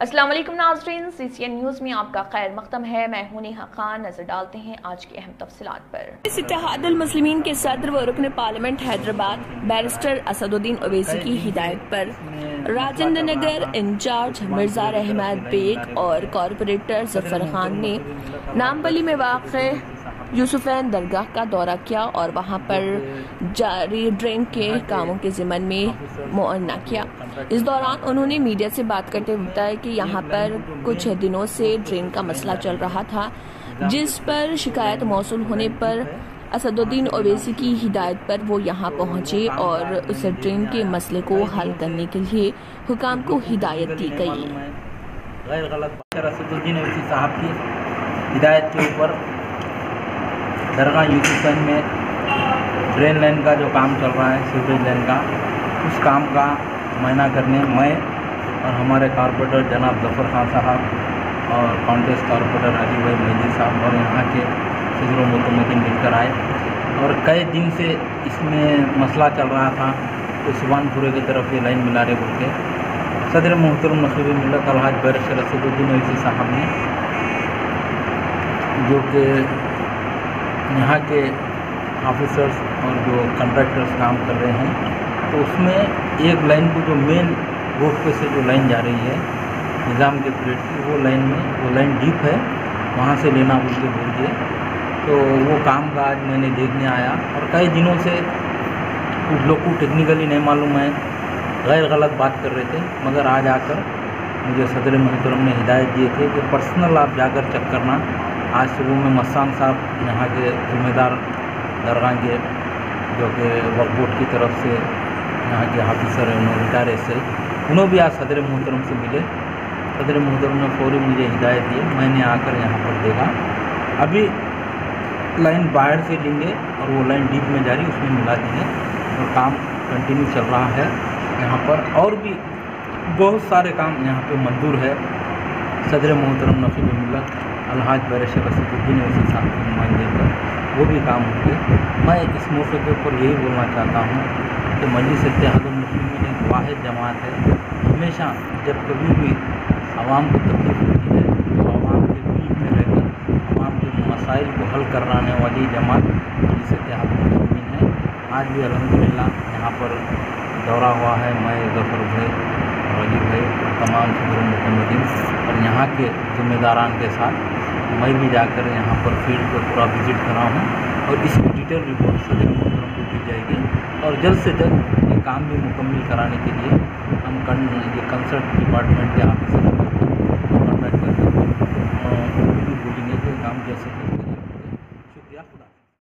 वालेकुम नाजरीन सी C N news में आपका खैर मकदम है। मैं हूँ नेहा खान। नज़र डालते हैं आज की अहम तफसीत पर। इतिहादुल मुस्लिमीन के सदर व रुकन पार्लियामेंट हैदराबाद, बैरिस्टर असदुद्दीन ओवैसी की हिदायत पर। राजेंद्र नगर इंचार्ज मिर्ज़ा रहमत बेग और कॉरपोरेटर ज़फ़र खान ने नामबली में वाक़ यूसुफैन दरगाह का दौरा किया और वहाँ पर जारी ड्रेन के कामों के जिमन में मुआयना किया। इस दौरान उन्होंने मीडिया से बात करते हुए बताया कि यहाँ पर कुछ दिनों से ड्रेन का मसला चल रहा था जिस पर शिकायत मौसू होने पर असदुद्दीन ओवैसी की हिदायत पर वो यहाँ पहुँचे और उस ड्रेन के मसले को हल करने के लिए हुकाम को हिदायत दी गई। गैर गलत असदुद्दीन ओवैसी साहब की हिदायत के ऊपर दरगाह यूसुफगंज में ड्रेन लाइन का जो काम चल रहा है सीवरेज लाइन का, उस काम का मायना करने मैं और हमारे कॉरपोरेटर जनाब जफ़र खान साहब और कांग्रेस कॉरपोरेटर अली भाई मेहदी साहब और यहाँ के सदर मुतमदिन मिलकर आए। और कई दिन से इसमें मसला चल रहा था तो सुबानपुरे की तरफ़ ये लाइन मिला रहे बोल के सदर मोहतरम नसीब मिलत अलहाज बैरशर असदुद्दीन वैसी साहब ने जो कि यहाँ के ऑफिसर्स और जो कंट्रैक्टर्स काम कर रहे हैं तो उसमें एक लाइन को जो मेन रोड पे से जो लाइन जा रही है, निज़ाम के प्लेट की, वो लाइन में, वो लाइन डीप है, वहाँ से लेना बोल के बोल तो वो काम का आज मैंने देखने आया और कई दिनों से कुछ लोग को टेक्निकली नहीं मालूम है, गैर गलत बात कर रहे थे, मगर आज आकर मुझे सदर मोहतरम ने हिदायत दिए थे कि पर्सनल आप जाकर चेक करना आज सुबह में मस्तान साहब यहाँ के ज़िम्मेदार दरगाह के जो कि वक्फ बोर्ड की तरफ़ से यहाँ के ऑफिसर हैं, उन्होंने रिटायर ऐसे उन्होंने भी आज सदर मोहतरम से मिले। सदर मोहतरम ने फौरी मुझे हिदायत दी, मैंने आकर यहाँ पर देखा। अभी लाइन बाहर से लेंगे और वो लाइन डीप में जा रही, उसमें मिला देंगे और काम कंटिन्यू चल रहा है यहाँ पर। और भी बहुत सारे काम यहाँ पे मंजूर है। सदर मोहतरम नफी मिलत अलहाज बैरशर रसदुद्दीन वैसे साहब के नुमाइंदे पर वो भी काम होंगे। मैं इस मौके के ऊपर यही बोलना चाहता हूँ कि मजलिस इतिहादुलमसलिमिन एक वाद जमात है। हमेशा जब कभी भी आवाम को तकलीफ़ होती है तो आवाम के बीच में रहकर, आवाम के मसाइल को हल कराने वाली जमात मजलिस इतिहादुलमसलिमिन है। आज भी अलहमदिल्ला यहाँ पर दौरा हुआ है, मैं जफ़र भाई अली भाई, तमाम सदर मुतमदिन और यहाँ के ज़िम्मेदारान के साथ मैं में जाकर यहाँ पर फ़ील्ड को पूरा विज़िट करा हूँ और इसकी डिटेल रिपोर्ट सदर मोहतरम को दी जाएगी। और जल्द से जल्द ये काम भी मुकम्मल कराने के लिए हम कन ये कंसल्ट डिपार्टमेंट के ऑफिसर